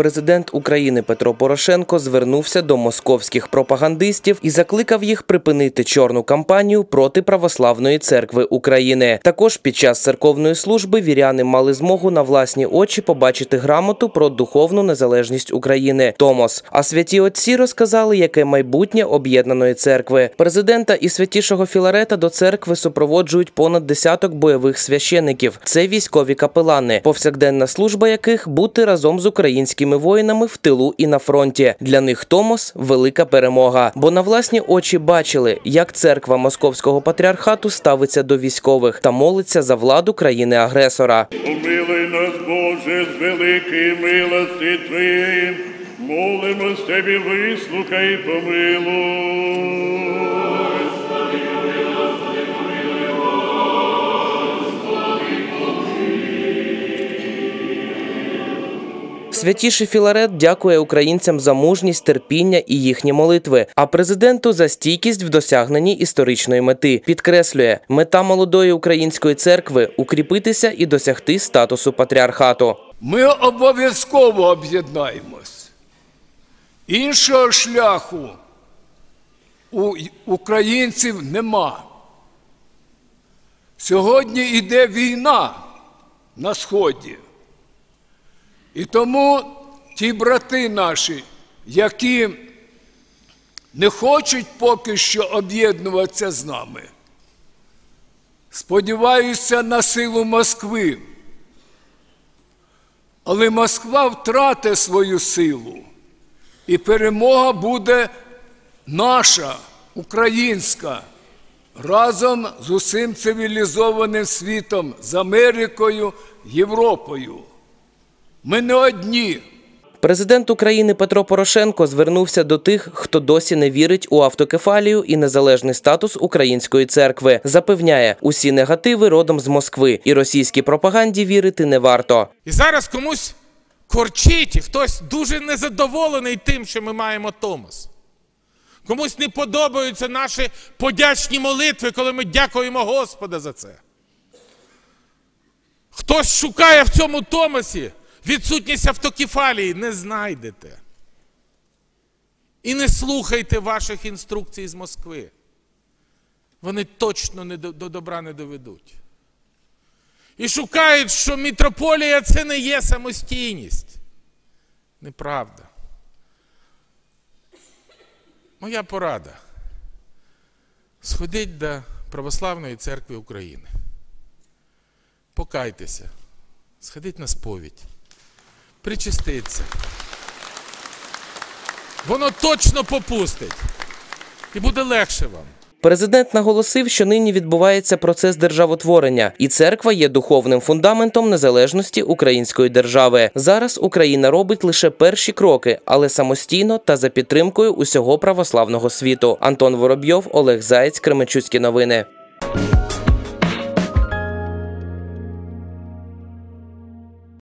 Президент України Петро Порошенко звернувся до московських пропагандистів і закликав їх припинити чорну кампанію проти православної церкви України. Також під час церковної служби віряни мали змогу на власні очі побачити грамоту про духовну незалежність України Томос. А святі отці розказали, яке майбутнє об'єднаної церкви. Президента і святішого Філарета до церкви супроводжують понад десяток бойових священиків. Це військові капелани, повсякденна служба яких бути разом з українськими воїнами в тилу і на фронті. Для них Томос велика перемога, бо на власні очі бачили, як церква московського патріархату ставиться до військових та молиться за владу країни-агресора. Помилуй нас, Боже, з великої милості Твоєї, молимось Тебе, вислухай помилуй. Святіший Філарет дякує українцям за мужність, терпіння і їхні молитви, а президенту за стійкість в досягненні історичної мети. Підкреслює, мета молодої української церкви укріпитися і досягти статусу патріархату. Ми обов'язково об'єднаємось. Іншого шляху у українців нема. Сьогодні йде війна на Сході. І тому ті брати наші, які не хочуть поки що об'єднуватися з нами, сподіваються на силу Москви. Але Москва втратить свою силу, і перемога буде наша, українська, разом з усім цивілізованим світом, з Америкою, Європою. Ми не одні. Президент України Петро Порошенко звернувся до тих, хто досі не вірить у автокефалію і незалежний статус української церкви. Запевняє, усі негативи родом з Москви, і російській пропаганді вірити не варто. І зараз комусь корчить, і хтось дуже незадоволений тим, що ми маємо Томос. Комусь не подобаються наші подячні молитви, коли ми дякуємо Господа за це. Хтось шукає в цьому Томосі відсутність автокефалії, не знайдете. І не слухайте ваших інструкцій з Москви. Вони точно не до, до добра не доведуть. І шукають, що мітрополія це не є самостійність. Неправда. Моя порада. Сходіть до Православної церкви України. Покайтеся. Сходіть на сповідь. Причаститься. Воно точно попустить. І буде легше вам. Президент наголосив, що нині відбувається процес державотворення, і церква є духовним фундаментом незалежності української держави. Зараз Україна робить лише перші кроки, але самостійно та за підтримкою усього православного світу. Антон Воробйов, Олег Заєць, Кременчуцькі новини.